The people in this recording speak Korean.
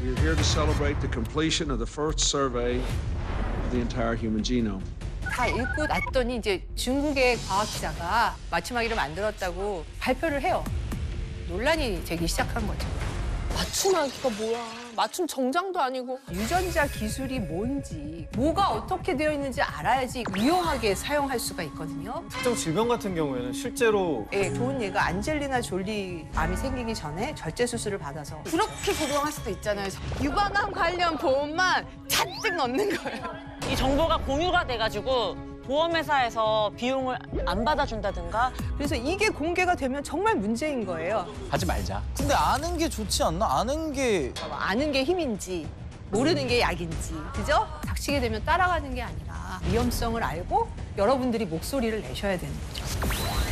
We are here to celebrate the completion of the first survey of the entire human genome. 다 읽고 났더니 이제 중국의 과학자가 맞춤하기를 만들었다고 발표를 해요. 논란이 되기 시작한 거죠. 맞춤하기가 뭐야. 맞춤 정장도 아니고. 유전자 기술이 뭔지, 뭐가 어떻게 되어 있는지 알아야지 유용하게 사용할 수가 있거든요. 특정 질병 같은 경우에는 실제로 예, 좋은 예가 안젤리나 졸리 암이 생기기 전에 절제 수술을 받아서 그렇게 적용할 수도 있잖아요. 유방암 관련 보험만 잔뜩 넣는 거예요. 이 정보가 공유가 돼가지고 보험회사에서 비용을 안 받아준다든가 그래서 이게 공개가 되면 정말 문제인 거예요. 하지 말자. 근데 아는 게 좋지 않나? 아는 게 아는 게 힘인지 모르는 게 약인지 그죠? 닥치게 되면 따라가는 게 아니라 위험성을 알고 여러분들이 목소리를 내셔야 되는 거죠.